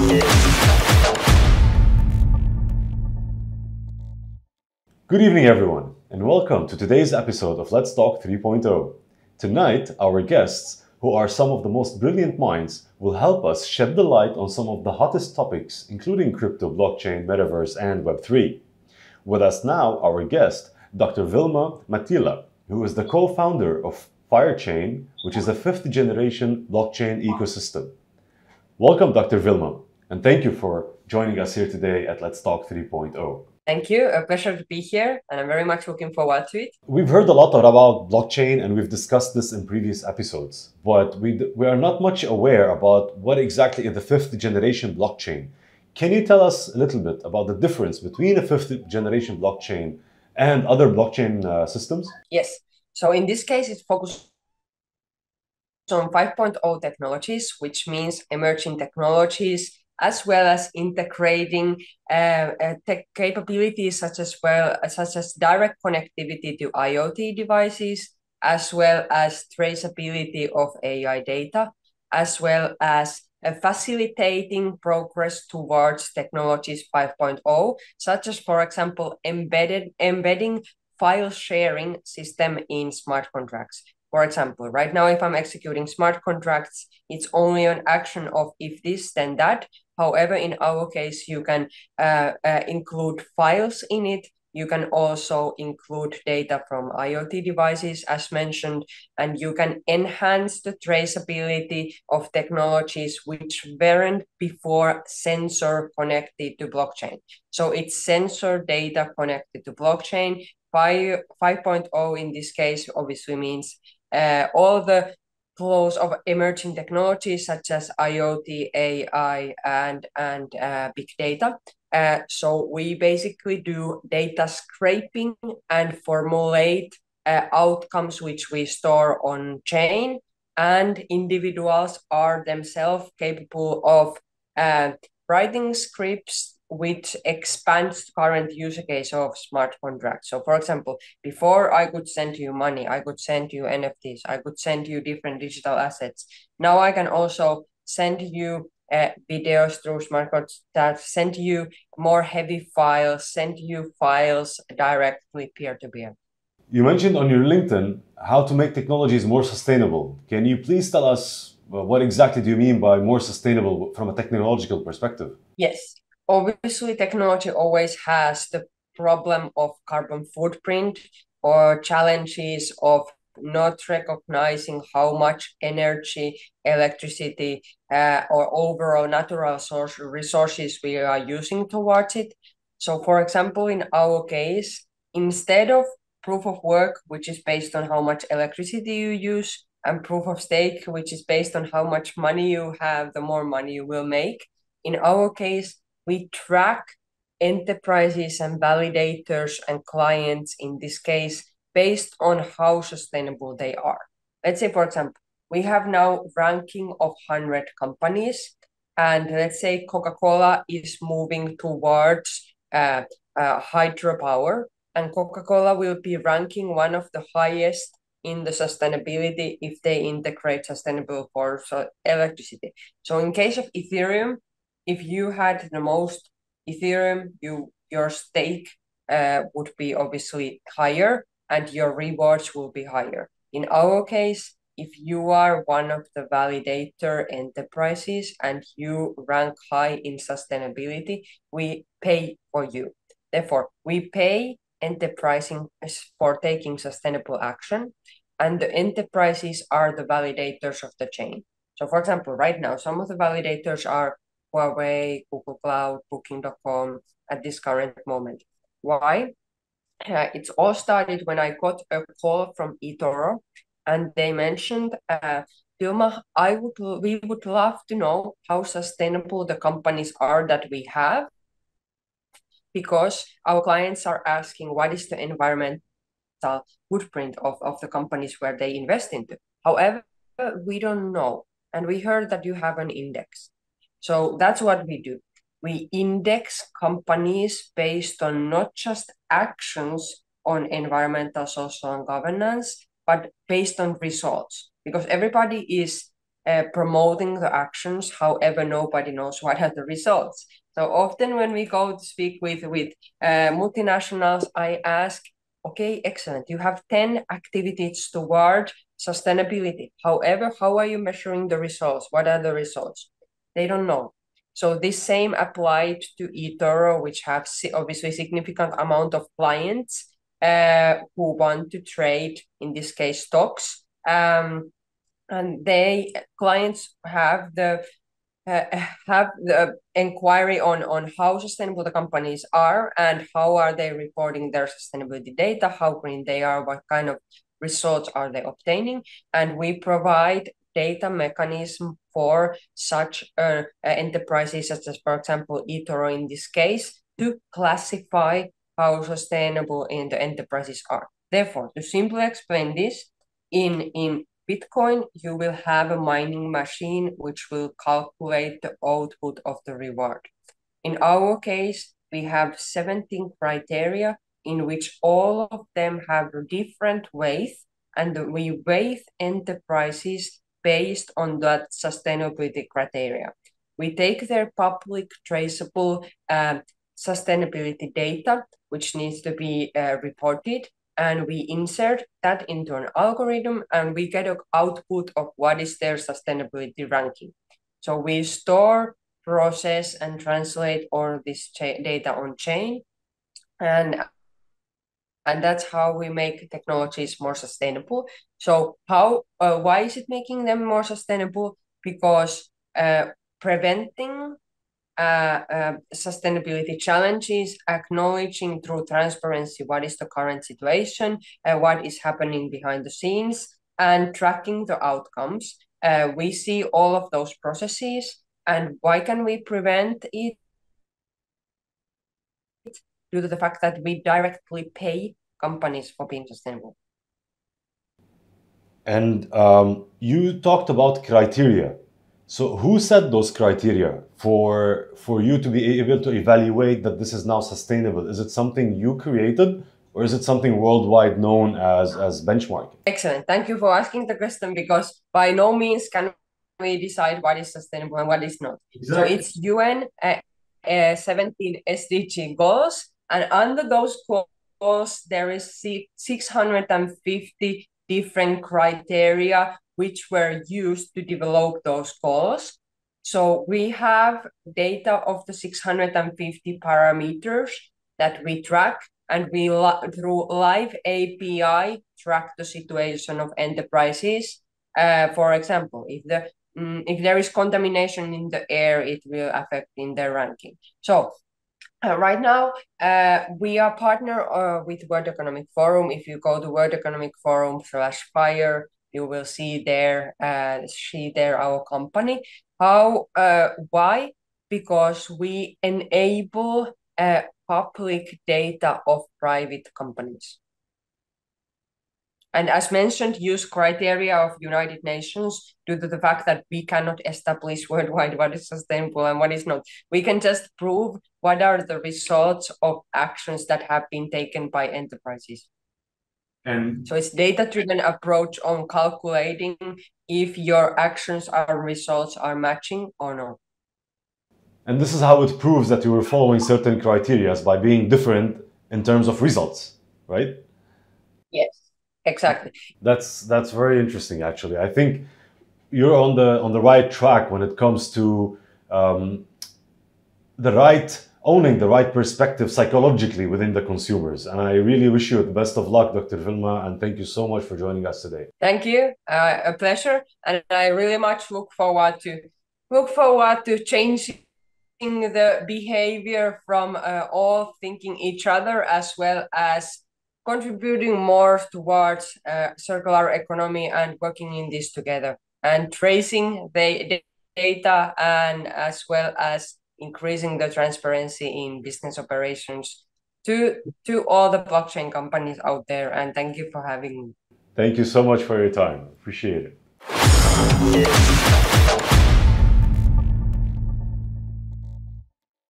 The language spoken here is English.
Good evening, everyone, and welcome to today's episode of Let's Talk 3.0. Tonight, our guests, who are some of the most brilliant minds, will help us shed the light on some of the hottest topics, including crypto, blockchain, metaverse, and Web3. With us now, our guest, Dr. Vilma Mattila, who is the co founder of 5ireChain, which is a fifth generation blockchain ecosystem. Welcome, Dr. Vilma, and thank you for joining us here today at Let's Talk 3.0. Thank you. A pleasure to be here, and I'm very much looking forward to it. We've heard a lot about blockchain, and we've discussed this in previous episodes, but we, we are not much aware about what exactly is the fifth generation blockchain. Can you tell us a little bit about the difference between a fifth generation blockchain and other blockchain uh, systems? Yes. So in this case, it's focused on 5.0 technologies, which means emerging technologies as well as integrating uh, uh, tech capabilities such as well such as direct connectivity to IoT devices, as well as traceability of AI data, as well as uh, facilitating progress towards technologies 5.0, such as, for example, embedded embedding file sharing system in smart contracts. For example, right now, if I'm executing smart contracts, it's only an action of if this, then that. However, in our case, you can uh, uh, include files in it. You can also include data from IoT devices, as mentioned, and you can enhance the traceability of technologies which weren't before sensor connected to blockchain. So it's sensor data connected to blockchain. 5, 5.0 in this case obviously means all the flows of emerging technologies such as IoT, AI, and and uh, big data. Uh, so we basically do data scraping and formulate uh, outcomes which we store on chain, and individuals are themselves capable of uh, writing scripts which expands current use case of smart contracts. So for example, before I could send you money, I could send you NFTs, I could send you different digital assets. Now I can also send you uh, videos through smart contracts, that send you more heavy files, send you files directly peer-to-peer. You mentioned on your LinkedIn how to make technologies more sustainable. Can you please tell us uh, what exactly do you mean by more sustainable from a technological perspective? Yes obviously technology always has the problem of carbon footprint or challenges of not recognizing how much energy, electricity, uh, or overall natural source resources we are using towards it. So, for example, in our case, instead of proof of work, which is based on how much electricity you use, and proof of stake, which is based on how much money you have, the more money you will make. In our case, we track enterprises and validators and clients in this case based on how sustainable they are. Let's say, for example, we have now ranking of 100 companies and let's say Coca-Cola is moving towards uh, uh, hydropower and Coca-Cola will be ranking one of the highest in the sustainability if they integrate sustainable of electricity. So in case of Ethereum, if you had the most Ethereum, you your stake uh, would be obviously higher and your rewards will be higher. In our case, if you are one of the validator enterprises and you rank high in sustainability, we pay for you. Therefore, we pay enterprises for taking sustainable action, and the enterprises are the validators of the chain. So, for example, right now, some of the validators are Huawei, Google Cloud, Booking.com at this current moment. Why? Uh, it's all started when I got a call from eToro, and they mentioned, uh, Vilma, I would we would love to know how sustainable the companies are that we have, because our clients are asking what is the environmental footprint of, of the companies where they invest into. However, we don't know, and we heard that you have an index. So that's what we do. We index companies based on not just actions on environmental, social, and governance, but based on results. Because everybody is uh, promoting the actions. However, nobody knows what are the results. So often when we go to speak with, with uh, multinationals, I ask, okay, excellent. You have 10 activities toward sustainability. However, how are you measuring the results? What are the results? They don't know. So this same applied to eToro, which have obviously a significant amount of clients uh, who want to trade, in this case, stocks. Um, and they clients have the uh, have the inquiry on on how sustainable the companies are and how are they reporting their sustainability data, how green they are, what kind of results are they obtaining, and we provide data mechanism for such uh, enterprises such as, for example, eToro in this case, to classify how sustainable in the enterprises are. Therefore, to simply explain this, in, in Bitcoin, you will have a mining machine which will calculate the output of the reward. In our case, we have 17 criteria in which all of them have different weight and we weight enterprises based on that sustainability criteria. We take their public traceable uh, sustainability data, which needs to be uh, reported, and we insert that into an algorithm and we get an output of what is their sustainability ranking. So we store, process, and translate all this data on chain. And and that's how we make technologies more sustainable so how uh, why is it making them more sustainable? Because uh, preventing uh, uh, sustainability challenges acknowledging through transparency what is the current situation uh, what is happening behind the scenes and tracking the outcomes. Uh, we see all of those processes and why can we prevent it? Due to the fact that we directly pay companies for being sustainable. And um, you talked about criteria. So who set those criteria for for you to be able to evaluate that this is now sustainable? Is it something you created or is it something worldwide known as as benchmark? Excellent. Thank you for asking the question because by no means can we decide what is sustainable and what is not. Exactly. So it's UN uh, uh, 17 SDG goals and under those goals there is 650 different criteria which were used to develop those goals. So we have data of the 650 parameters that we track and we through live API track the situation of enterprises. Uh, for example, if the mm, if there is contamination in the air, it will affect in their ranking. So uh, right now, uh, we are partner uh, with World Economic Forum. If you go to World Economic Forum slash fire, you will see there, uh, see there our company. How, uh, why? Because we enable uh, public data of private companies and as mentioned, use criteria of United Nations due to the fact that we cannot establish worldwide what is sustainable and what is not. We can just prove what are the results of actions that have been taken by enterprises. And so it's data-driven approach on calculating if your actions or results are matching or not. And this is how it proves that you were following certain criteria by being different in terms of results, right? Yes. Exactly. That's that's very interesting. Actually, I think you're on the on the right track when it comes to um, the right owning the right perspective psychologically within the consumers. And I really wish you the best of luck, Dr. Vilma, and thank you so much for joining us today. Thank you. Uh, a pleasure, and I really much look forward to look forward to changing the behavior from uh, all thinking each other as well as contributing more towards uh, circular economy and working in this together and tracing the data and as well as increasing the transparency in business operations to to all the blockchain companies out there. And thank you for having me. Thank you so much for your time. Appreciate it